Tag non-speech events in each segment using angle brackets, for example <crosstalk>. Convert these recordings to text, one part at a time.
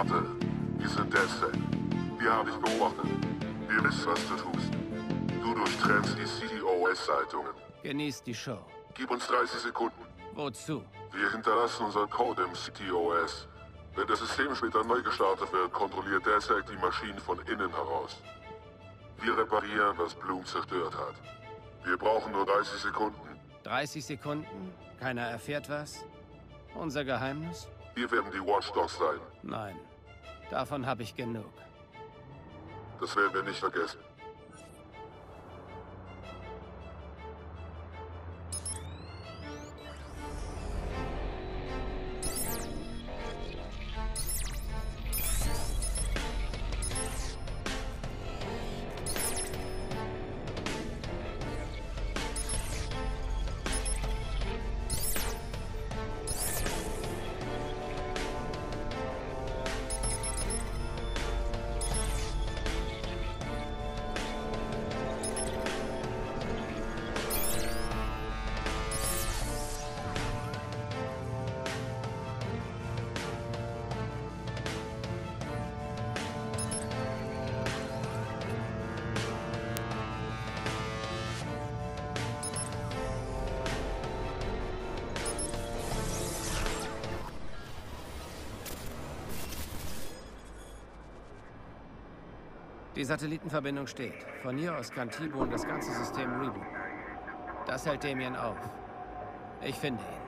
Warte. Wir sind DedSec. Wir haben dich beobachtet. Wir wissen, was du tust. Du durchtrennst die CTOS-Zeitungen. Genießt die Show. Gib uns 30 Sekunden. Wozu? Wir hinterlassen unseren Code im CTOS. Wenn das System später neu gestartet wird, kontrolliert DedSec die Maschinen von innen heraus. Wir reparieren, was Bloom zerstört hat. Wir brauchen nur 30 Sekunden. 30 Sekunden? Keiner erfährt was? Unser Geheimnis? Wir werden die Watchdogs sein. Nein. Davon habe ich genug. Das werden wir nicht vergessen. Die Satellitenverbindung steht. Von hier aus kann T-Bone das ganze System rebooten. Das hält Damien auf. Ich finde ihn.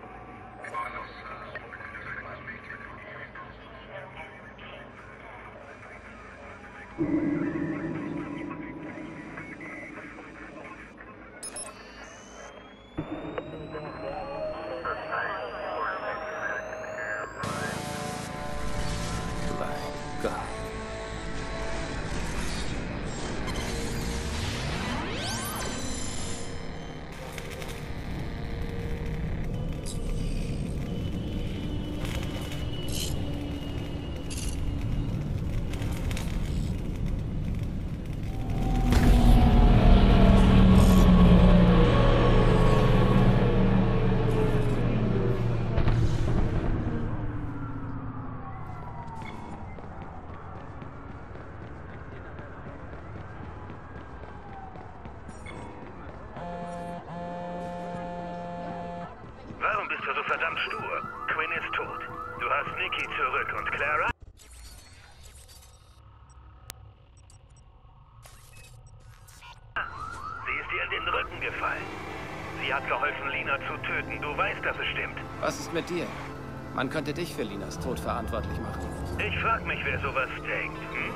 Mein Gott. Verdammt stur? Quinn ist tot. Du hast Nikki zurück und Clara? Sie ist dir in den Rücken gefallen. Sie hat geholfen, Lina zu töten. Du weißt, dass es stimmt. Was ist mit dir? Man könnte dich für Linas Tod verantwortlich machen. Ich frag mich, wer sowas denkt. Hm?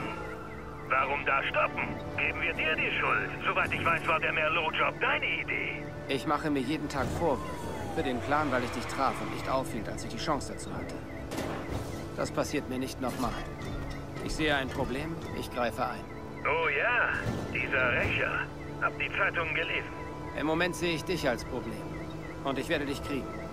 Warum da stoppen? Geben wir dir die Schuld. Soweit ich weiß, war der Merlot-Job deine Idee. Ich mache mir jeden Tag Vorwürfe. Für den Plan, weil ich dich traf und nicht aufhielt, als ich die Chance dazu hatte. Das passiert mir nicht nochmal. Ich sehe ein Problem, ich greife ein. Oh ja, dieser Rächer. Hab die Zeitungen gelesen. Im Moment sehe ich dich als Problem. Und ich werde dich kriegen.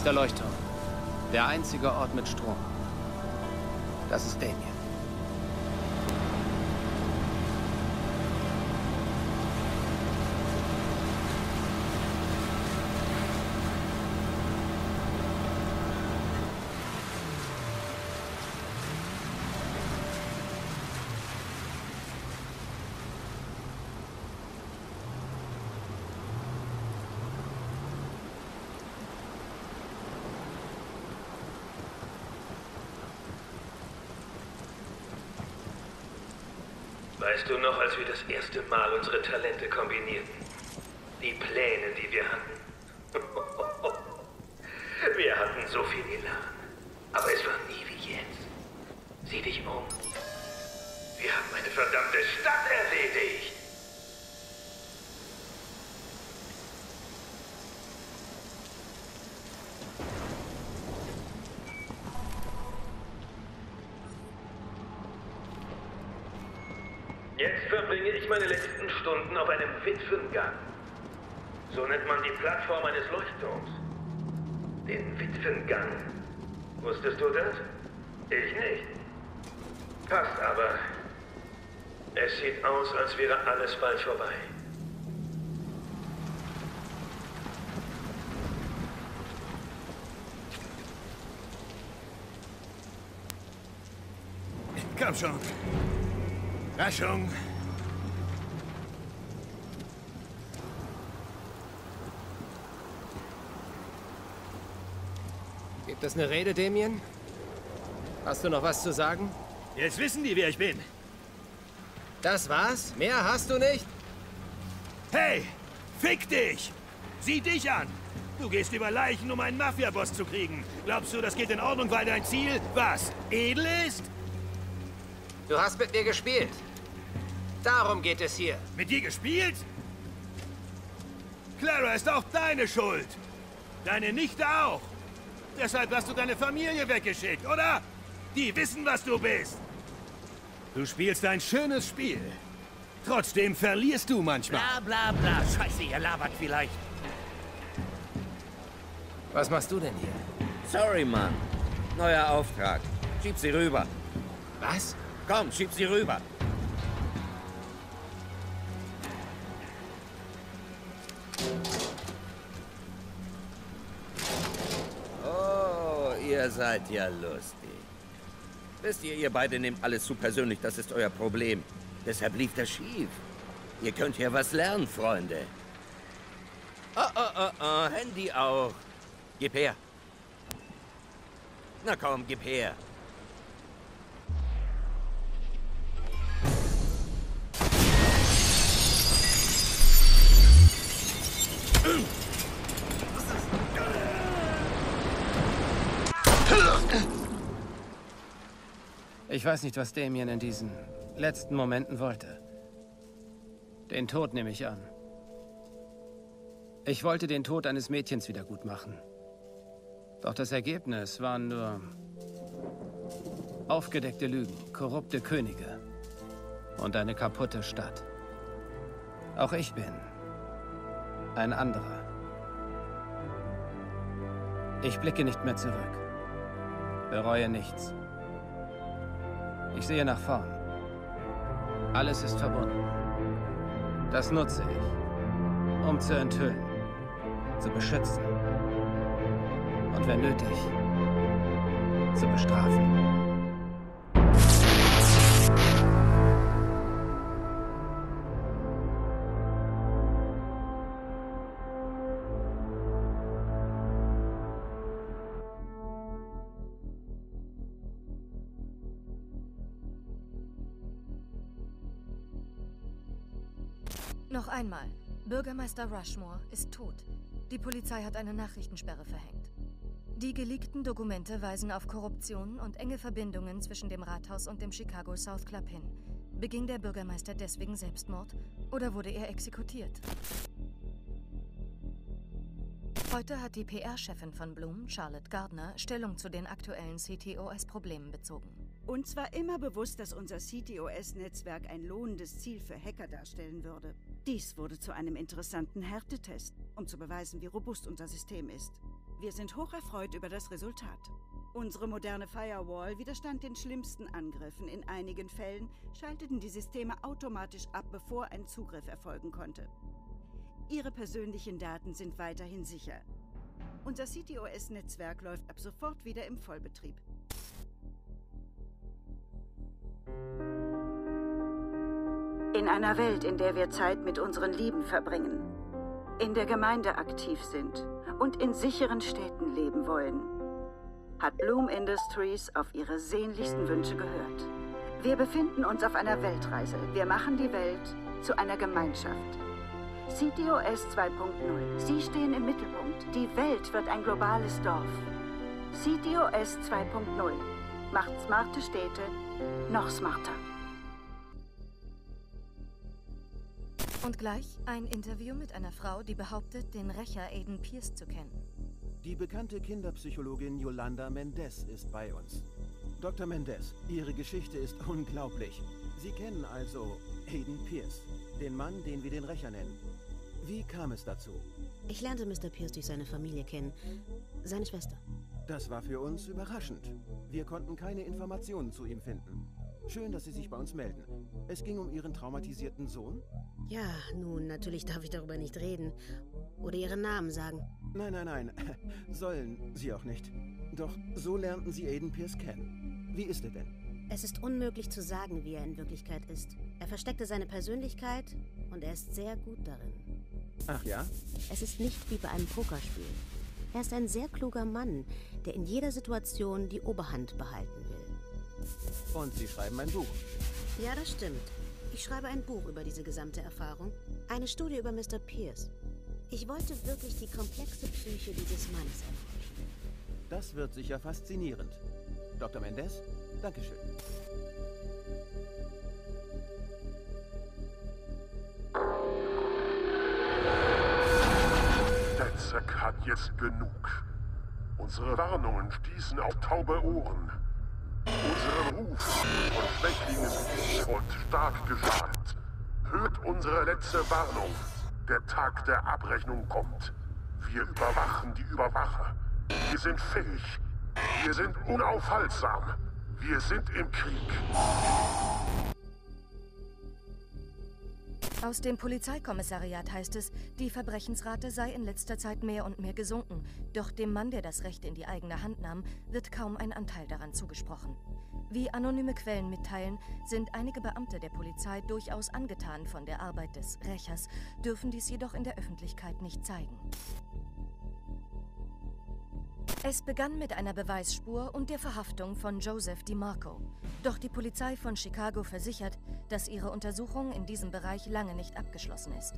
Ist der Leuchtturm. Der einzige Ort mit Strom. Das ist Damien. Weißt du noch, als wir das erste Mal unsere Talente kombinierten? Die Pläne, die wir hatten. <laughs> Wir hatten so viel Elan. Aber es war nie wie jetzt. Sieh dich um. ganze verdammte Stadt erledigt. Jetzt verbringe ich meine letzten Stunden auf einem Witwengang. So nennt man die Plattform eines Leuchtturms. Den Witwengang. Wusstest du das? Ich nicht. Passt aber. Es sieht aus, als wäre alles bald vorbei. Komm schon. Raschung. Es eine Rede, Damien? Hast du noch was zu sagen? Jetzt wissen die, wer ich bin. Das war's? Mehr hast du nicht? Hey, fick dich! Sieh dich an! Du gehst über Leichen, um einen Mafia-Boss zu kriegen. Glaubst du, das geht in Ordnung, weil dein Ziel, was, edel ist? Du hast mit mir gespielt. Darum geht es hier. Mit dir gespielt? Clara ist auch deine Schuld. Deine Nichte auch. Deshalb hast du deine Familie weggeschickt, oder? Die wissen, was du bist. Du spielst ein schönes Spiel. Trotzdem verlierst du manchmal. Bla bla bla. Scheiße, ihr labert vielleicht. Was machst du denn hier? Sorry, Mann. Neuer Auftrag. Schieb sie rüber. Was? Komm, schieb sie rüber. Ihr seid ja lustig. Wisst ihr, ihr beide nehmt alles zu persönlich, das ist euer Problem. Deshalb lief das schief. Ihr könnt hier was lernen, Freunde. Oh, oh, oh, oh, Handy auch. Gib her. Na komm, gib her. Ich weiß nicht, was Damien in diesen letzten Momenten wollte. Den Tod nehme ich an. Ich wollte den Tod eines Mädchens wiedergutmachen. Doch das Ergebnis waren nur aufgedeckte Lügen, korrupte Könige und eine kaputte Stadt. Auch ich bin ein anderer. Ich blicke nicht mehr zurück, bereue nichts. Ich sehe nach vorn. Alles ist verbunden. Das nutze ich, um zu enthüllen, zu beschützen und wenn nötig, zu bestrafen. Noch einmal. Bürgermeister Rushmore ist tot. Die Polizei hat eine Nachrichtensperre verhängt. Die geleakten Dokumente weisen auf Korruption und enge Verbindungen zwischen dem Rathaus und dem Chicago South Club hin. Beging der Bürgermeister deswegen Selbstmord oder wurde er exekutiert? Heute hat die PR-Chefin von Bloom, Charlotte Gardner, Stellung zu den aktuellen CTOS-Problemen bezogen. Uns war immer bewusst, dass unser CTOS-Netzwerk ein lohnendes Ziel für Hacker darstellen würde. Dies wurde zu einem interessanten Härtetest, um zu beweisen, wie robust unser System ist. Wir sind hocherfreut über das Resultat. Unsere moderne Firewall widerstand den schlimmsten Angriffen. In einigen Fällen schalteten die Systeme automatisch ab, bevor ein Zugriff erfolgen konnte. Ihre persönlichen Daten sind weiterhin sicher. Unser CTOS-Netzwerk läuft ab sofort wieder im Vollbetrieb. In einer Welt, in der wir Zeit mit unseren Lieben verbringen, in der Gemeinde aktiv sind und in sicheren Städten leben wollen, hat Bloom Industries auf ihre sehnlichsten Wünsche gehört. Wir befinden uns auf einer Weltreise. Wir machen die Welt zu einer Gemeinschaft. CTOS 2.0. Sie stehen im Mittelpunkt. Die Welt wird ein globales Dorf. CTOS 2.0 macht smarte Städte noch smarter. Und gleich ein Interview mit einer Frau, die behauptet, den Rächer Aiden Pierce zu kennen. Die bekannte Kinderpsychologin Yolanda Mendez ist bei uns. Dr. Mendez, Ihre Geschichte ist unglaublich. Sie kennen also Aiden Pierce, den Mann, den wir den Rächer nennen. Wie kam es dazu? Ich lernte Mr. Pierce durch seine Familie kennen. Seine Schwester. Das war für uns überraschend. Wir konnten keine Informationen zu ihm finden. Schön, dass Sie sich bei uns melden. Es ging um Ihren traumatisierten Sohn? Ja, nun, natürlich darf ich darüber nicht reden. Oder Ihren Namen sagen. Nein, nein, nein. <laughs> Sollen Sie auch nicht. Doch so lernten Sie Aiden Pierce kennen. Wie ist er denn? Es ist unmöglich zu sagen, wie er in Wirklichkeit ist. Er versteckte seine Persönlichkeit und er ist sehr gut darin. Ach ja? Es ist nicht wie bei einem Pokerspiel. Er ist ein sehr kluger Mann, der in jeder Situation die Oberhand behalten. Und Sie schreiben ein Buch. Ja, das stimmt. Ich schreibe ein Buch über diese gesamte Erfahrung. Eine Studie über Mr. Pierce. Ich wollte wirklich die komplexe Psyche dieses Mannes erforschen. Das wird sicher faszinierend. Dr. Mendez, Dankeschön. DedSec hat jetzt genug. Unsere Warnungen stießen auf taube Ohren. Unsere Ruf von Schwächlingen und stark geschadet. Hört unsere letzte Warnung. Der Tag der Abrechnung kommt. Wir überwachen die Überwacher. Wir sind fähig. Wir sind unaufhaltsam. Wir sind im Krieg. Aus dem Polizeikommissariat heißt es, die Verbrechensrate sei in letzter Zeit mehr und mehr gesunken. Doch dem Mann, der das Recht in die eigene Hand nahm, wird kaum ein Anteil daran zugesprochen. Wie anonyme Quellen mitteilen, sind einige Beamte der Polizei durchaus angetan von der Arbeit des Rächers, dürfen dies jedoch in der Öffentlichkeit nicht zeigen. Es begann mit einer Beweisspur und der Verhaftung von Joseph DiMarco. Doch die Polizei von Chicago versichert, dass ihre Untersuchung in diesem Bereich lange nicht abgeschlossen ist.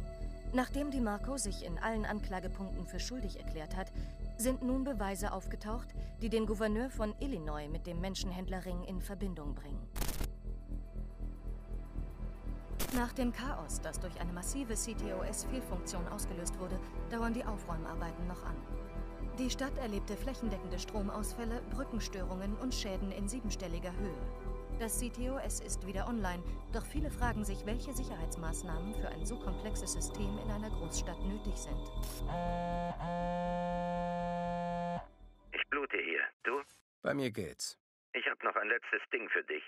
Nachdem DiMarco sich in allen Anklagepunkten für schuldig erklärt hat, sind nun Beweise aufgetaucht, die den Gouverneur von Illinois mit dem Menschenhändlerring in Verbindung bringen. Nach dem Chaos, das durch eine massive CTOS-Fehlfunktion ausgelöst wurde, dauern die Aufräumarbeiten noch an. Die Stadt erlebte flächendeckende Stromausfälle, Brückenstörungen und Schäden in siebenstelliger Höhe. Das CTOS ist wieder online, doch viele fragen sich, welche Sicherheitsmaßnahmen für ein so komplexes System in einer Großstadt nötig sind. Ich blute hier. Du? Bei mir geht's. Ich hab noch ein letztes Ding für dich.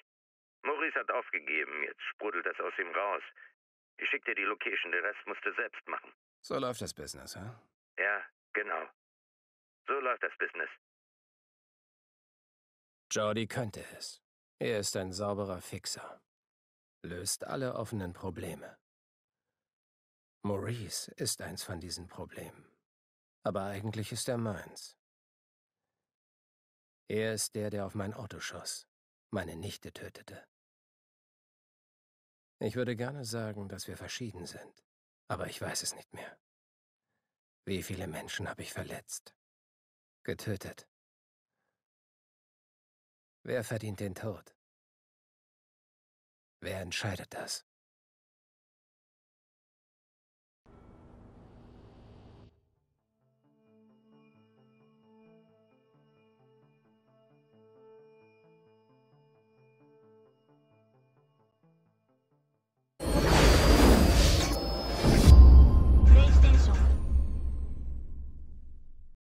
Maurice hat aufgegeben, jetzt sprudelt das aus ihm raus. Ich schick dir die Location, den Rest musst du selbst machen. So läuft das Business, hä? Ja, genau. So läuft das Business. Jordi könnte es. Er ist ein sauberer Fixer. Löst alle offenen Probleme. Maurice ist eins von diesen Problemen. Aber eigentlich ist er meins. Er ist der, der auf mein Auto schoss, meine Nichte tötete. Ich würde gerne sagen, dass wir verschieden sind, aber ich weiß es nicht mehr. Wie viele Menschen habe ich verletzt? Getötet? Wer verdient den Tod? Wer entscheidet das?